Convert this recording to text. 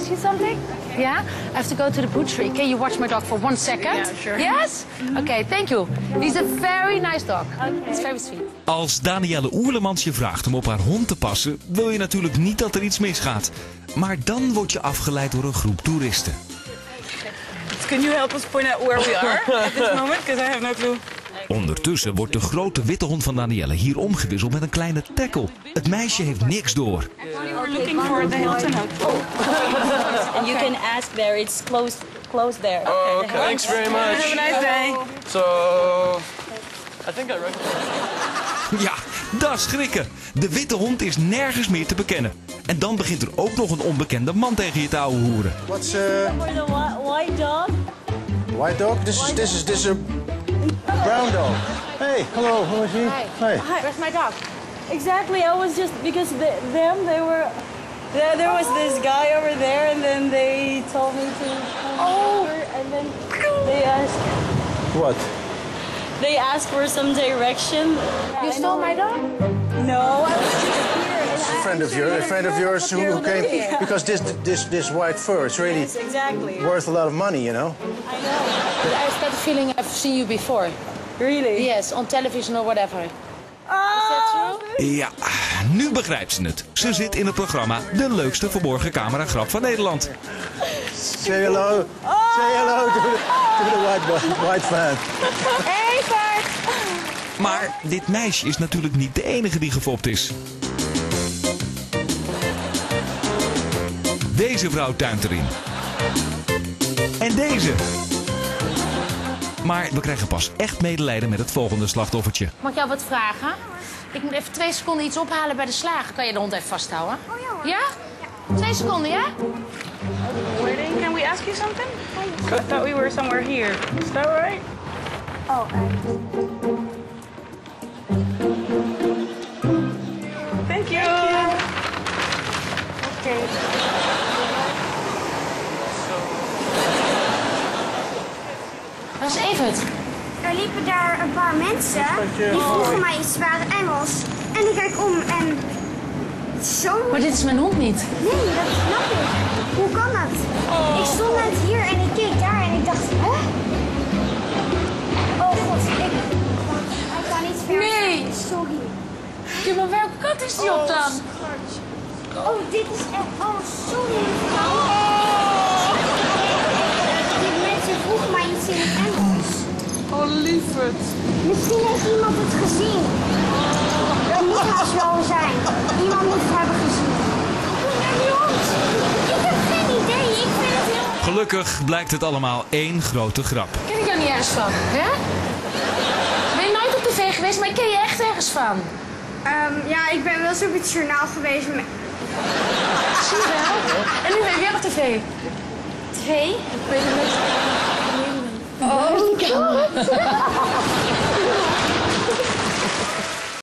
ask you something? Yeah? I have to go to the butchery. Can you watch my dog for one second? Yeah, sure. Yes? Okay, thank you. He's a very nice dog. It's very sweet. Als Danielle Oerlemans je vraagt om op haar hond te passen, wil je natuurlijk niet dat er iets misgaat. Maar dan word je afgeleid door een groep toeristen. Can you help us point out where we are at this moment? Because I have no clue. Ondertussen wordt de grote witte hond van Danielle hier omgewisseld met een kleine tackle. Het meisje heeft niks door. We're looking for the Hilton Hotel. And you can ask there. It's closed, closed there. Oh, okay. Thanks very Have a much. nice day. So, I think I recognize. Ja, dat is schrikken. De witte hond is nergens meer te bekennen. En dan begint er ook nog een onbekende man tegen je te ouwe hoeren. What's uh, whi- white dog. white dog? This is this is this a brown dog. Hey, hello, how is he? Hi. Hi. Where's my dog? Exactly. I was just because the, them they were. There, there was this guy over there, and then they told me to come Oh. over, and then they asked. What? They asked for some direction. You stole my dog? No, I was just here. and A I friend of yours, a friend of yours who, who came because this this this white fur is really Yes, exactly. worth a lot of money, you know. I know. But I've got a feeling I've seen you before. Really? Yes, on television or whatever. Oh, Ja, nu begrijpt ze het. Ze zit in het programma De Leukste Verborgen Camera-grap van Nederland. Say hello. Say hello to the, to the white white fan. Hey, Bart! Maar dit meisje is natuurlijk niet de enige die gefopt is. Deze vrouw tuint erin. En deze. Maar we krijgen pas echt medelijden met het volgende slachtoffertje. Mag ik jou wat vragen? Ik moet even twee seconden iets ophalen bij de slager. Kan je de hond even vasthouden? Oh ja Ja? Twee seconden, ja? Waiting. Can we ask you something? I thought we were somewhere here. Is that right? Oh, Thank Is Evert. Er liepen daar een paar mensen die vroegen mij iets, ze waren Engels. En ik kijk om en zo... Maar dit is mijn hond niet. Nee, dat snap ik. Hoe kan dat? Ik stond net hier en ik keek daar en ik dacht, hè? Oh god, ik... Hij kan niet ver. Nee. Sorry. Ja, maar welke kat is die op dan? Oh, dit is echt... Oh, sorry mevrouw. Die mensen vroegen mij iets in het Engels. Oh, lieverd. Misschien heeft iemand het gezien. Dat moet haast wel zijn. Iemand moet het hebben gezien. Die hond. Ik heb geen idee. Ik vind het heel... Gelukkig blijkt het allemaal één grote grap. Ken ik jou niet ergens van, hè? Ben je nooit op tv geweest, maar ik ken je echt ergens van. Ehm, ja, ik ben wel eens op het journaal geweest Zie je wel? En nu ben je weer op tv. twee. Ik weet het niet. Oh, god.